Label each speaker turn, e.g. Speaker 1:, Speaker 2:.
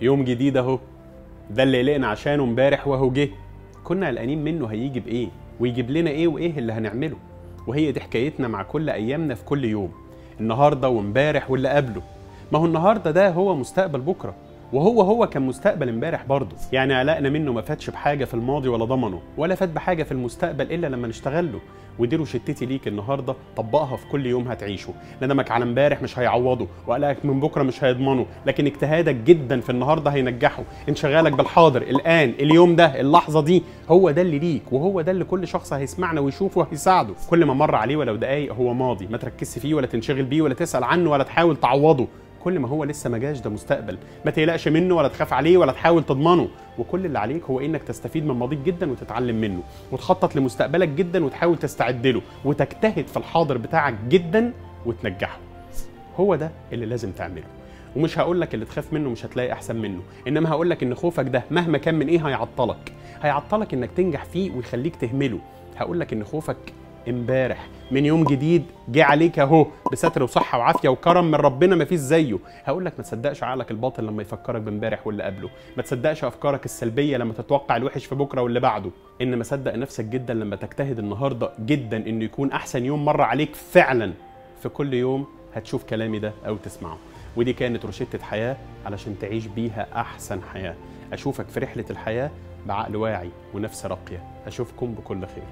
Speaker 1: يوم جديد اهو. ده اللي قلقنا عشانه امبارح وهو جه. كنا قلقانين منه هيجي بايه ويجيب لنا إيه وايه اللي هنعمله. وهي دي حكايتنا مع كل أيامنا في كل يوم. النهارده وامبارح واللي قبله. ما هو النهارده ده هو مستقبل بكرة. وهو هو كان مستقبل امبارح برضه. يعني قلقنا منه ما فاتش بحاجة في الماضي ولا ضمنه ولا فات بحاجة في المستقبل إلا لما نشتغل له ودي روشتتي ليك النهارده طبقها في كل يوم هتعيشه. ندمك على امبارح مش هيعوضه وقلقك من بكرة مش هيضمنه. لكن اجتهادك جدا في النهارده هينجحه. انشغالك بالحاضر الآن اليوم ده اللحظة دي هو ده اللي ليك وهو ده اللي كل شخص هيسمعنا ويشوفه وهيساعده. كل ما مر عليه ولو دقايق هو ماضي. ما تركزش فيه ولا تنشغل بيه ولا تسأل عنه ولا تحاول تعوضه. كل ما هو لسه ما جاش ده مستقبل. ما تقلقش منه ولا تخاف عليه ولا تحاول تضمنه. وكل اللي عليك هو إنك تستفيد من ماضيك جدا وتتعلم منه. وتخطط لمستقبلك جدا وتحاول تستعد له وتجتهد في الحاضر بتاعك جدا وتنجحه. هو ده اللي لازم تعمله. ومش هقول لك اللي تخاف منه مش هتلاقي أحسن منه. إنما هقول لك إن خوفك ده مهما كان من إيه هيعطلك. هيعطلك إنك تنجح فيه ويخليك تهمله. هقول لك إن خوفك امبارح من يوم جديد جه عليك اهو بستر وصحة وعافية وكرم من ربنا ما فيش زيه. هقول لك ما تصدقش عقلك الباطن لما يفكرك بامبارح واللي قبله. ما تصدقش افكارك السلبية لما تتوقع الوحش في بكرة واللي بعده. انما صدق نفسك جدا لما تجتهد النهارده جدا إنه يكون أحسن يوم مر عليك فعلا. في كل يوم هتشوف كلامي ده أو تسمعه. ودي كانت روشتة حياة علشان تعيش بيها أحسن حياة. أشوفك في رحلة الحياة بعقل واعي ونفس راقية. أشوفكم بكل خير.